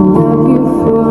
love you for